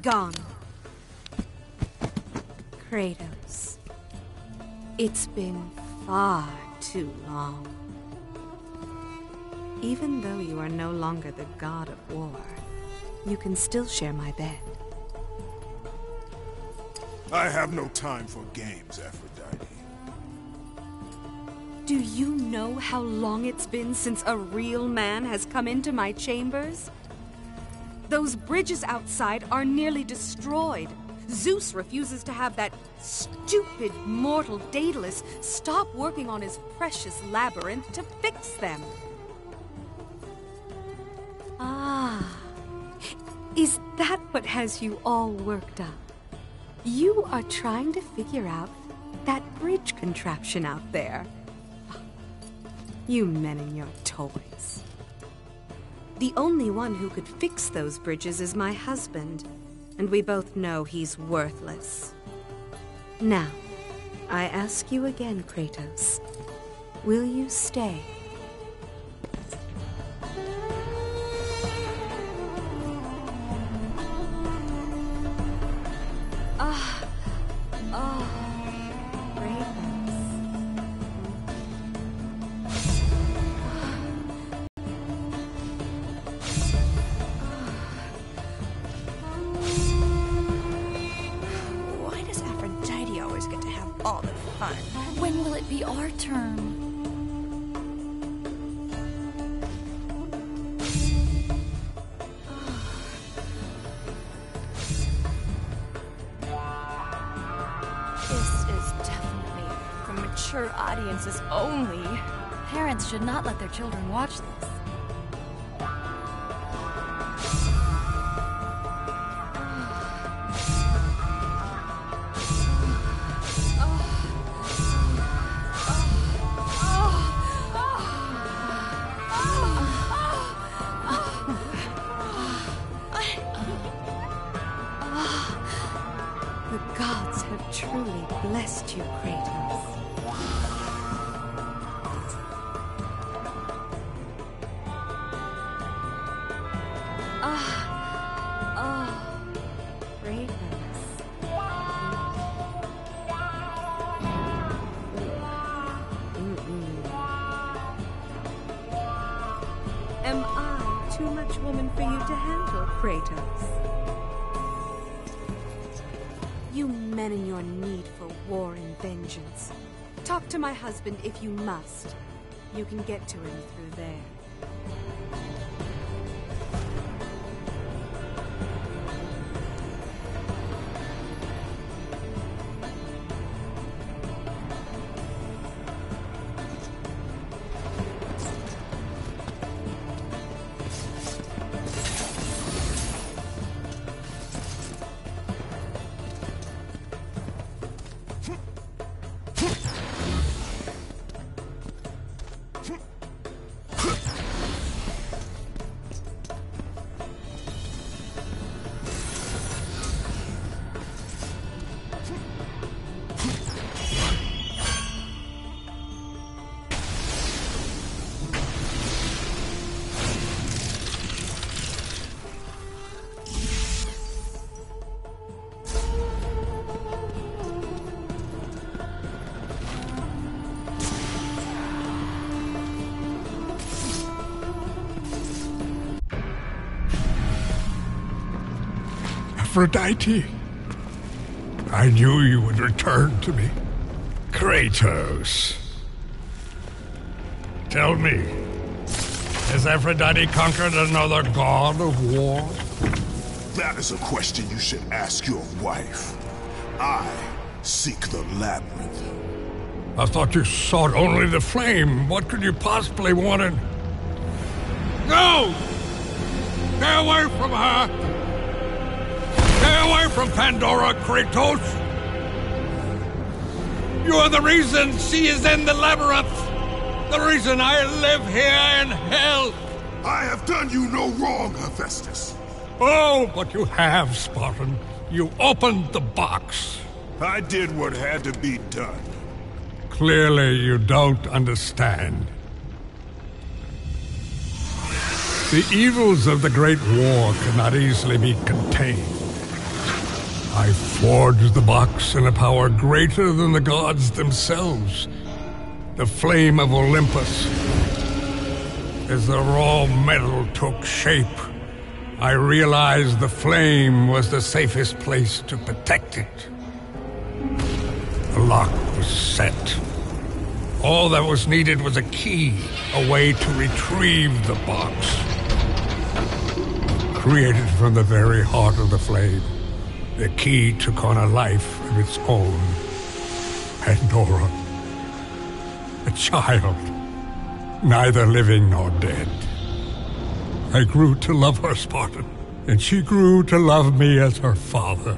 Begone. Kratos. It's been far too long. Even though you are no longer the god of war, you can still share my bed. I have no time for games, Aphrodite. Do you know how long it's been since a real man has come into my chambers? Those bridges outside are nearly destroyed. Zeus refuses to have that stupid mortal Daedalus stop working on his precious labyrinth to fix them. Ah, is that what has you all worked up? You are trying to figure out that bridge contraption out there. You men and your toys. The only one who could fix those bridges is my husband, and we both know he's worthless. Now, I ask you again, Kratos. Will you stay? All the fun? When will it be our turn? This is definitely for mature audiences only. Parents should not let their children watch this. Kratos? You men and your need for war and vengeance. Talk to my husband if you must. You can get to him through there. Aphrodite. I knew you would return to me. Kratos. Tell me, has Aphrodite conquered another god of war? That is a question you should ask your wife. I seek the labyrinth. I thought you sought only the flame. What could you possibly want in... No! Stay away from her! Stay away from Pandora, Kratos! You are the reason she is in the labyrinth! The reason I live here in hell! I have done you no wrong, Hephaestus. Oh, but you have, Spartan. You opened the box. I did what had to be done. Clearly, you don't understand. The evils of the Great War cannot easily be contained. I forged the box in a power greater than the gods themselves. The flame of Olympus. As the raw metal took shape, I realized the flame was the safest place to protect it. The lock was set. All that was needed was a key, a way to retrieve the box. Created from the very heart of the flame, the key took on a life of its own. Pandora. A child, neither living nor dead. I grew to love her, Spartan, and she grew to love me as her father.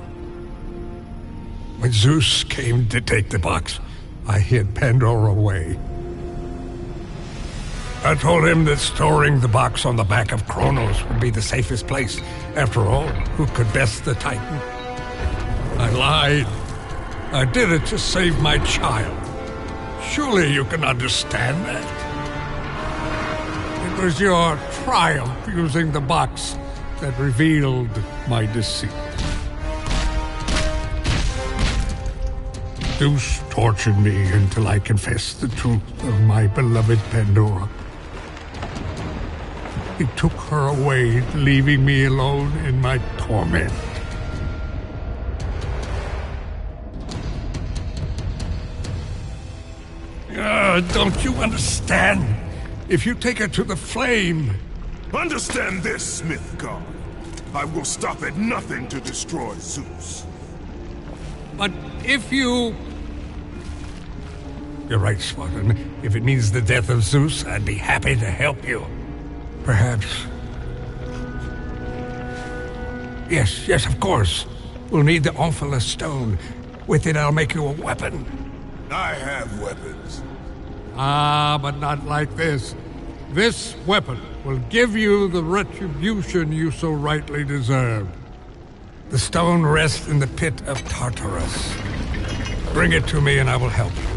When Zeus came to take the box, I hid Pandora away. I told him that storing the box on the back of Kronos would be the safest place. After all, who could best the Titan? I lied. I did it to save my child. Surely you can understand that. It was your triumph using the box that revealed my deceit. Zeus tortured me until I confessed the truth of my beloved Pandora. He took her away, leaving me alone in my torment. Don't you understand? If you take her to the flame, Understand this, Smith God. I will stop at nothing to destroy Zeus. but if you... You're right, Spartan. If it means the death of Zeus, I'd be happy to help you. Perhaps. Yes, yes, of course. We'll need the Omphalos stone. With it, I'll make you a weapon. I have weapons. Ah, but not like this. This weapon will give you the retribution you so rightly deserve. The stone rests in the pit of Tartarus. Bring it to me and I will help you.